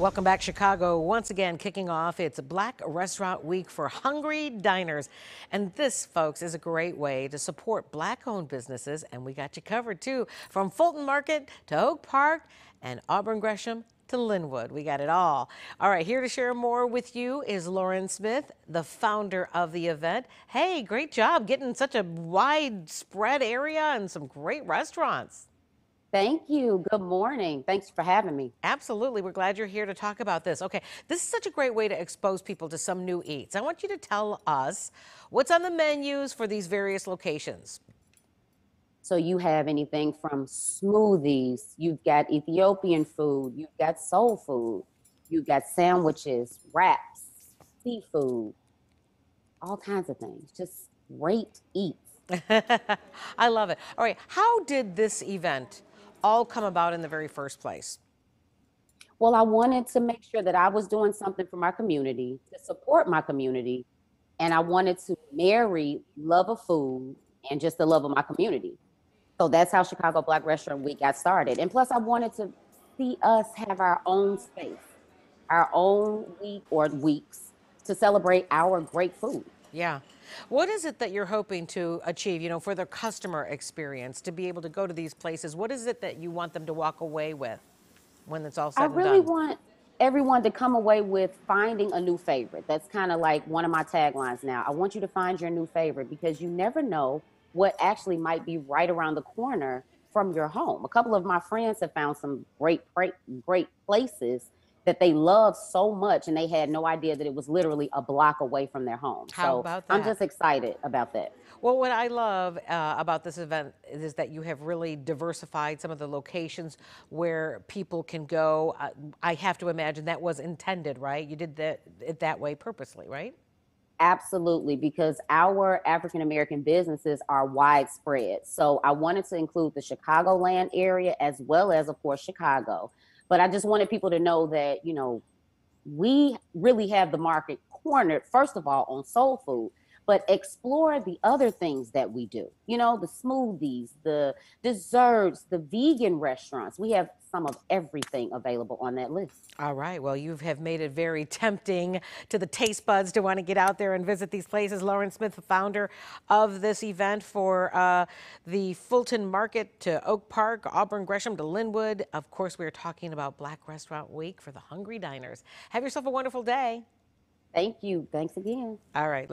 Welcome back, Chicago. Once again, kicking off its Black Restaurant Week for hungry diners. And this, folks, is a great way to support black owned businesses. And we got you covered too. From Fulton Market to Oak Park and Auburn Gresham to Lynwood. We got it all. All right, here to share more with you is Lauran Smith, the founder of the event. Hey, great job getting such a widespread area and some great restaurants. Thank you. Good morning. Thanks for having me. Absolutely. We're glad you're here to talk about this. Okay, this is such a great way to expose people to some new eats. I want you to tell us what's on the menus for these various locations. So you have anything from smoothies, you've got Ethiopian food, you've got soul food, you've got sandwiches, wraps, seafood, all kinds of things. Just great eats. I love it. All right, how did this event all come about in the very first place? Well, I wanted to make sure that I was doing something for my community to support my community. And I wanted to marry love of food and just the love of my community. So that's how Chicago Black Restaurant Week got started. And plus, I wanted to see us have our own space, our own week or weeks to celebrate our great food. Yeah. What is it that you're hoping to achieve, you know, for the customer experience to be able to go to these places? What is it that you want them to walk away with when it's all said I and really done? want everyone to come away with finding a new favorite. That's kind of like one of my taglines now. I want you to find your new favorite because you never know what actually might be right around the corner from your home. A couple of my friends have found some great great places that they love so much and they had no idea that it was literally a block away from their home. How so about that? I'm just excited about that. Well, what I love uh, about this event is that you have really diversified some of the locations where people can go. Uh, I have to imagine that was intended, right? You did that it that way purposely, right? Absolutely, because our African American businesses are widespread. So I wanted to include the Chicagoland area as well as, of course, Chicago. But I just wanted people to know that, you know, we really have the market cornered, first of all, on soul food but explore the other things that we do. You know, the smoothies, the desserts, the vegan restaurants. We have some of everything available on that list. All right. Well, you have made it very tempting to the taste buds to want to get out there and visit these places. Lauran Smith, the founder of this event for uh, the Fulton Market to Oak Park, Auburn Gresham to Lynwood. Of course, we are talking about Black Restaurant Week for the hungry diners. Have yourself a wonderful day. Thank you. Thanks again. All right.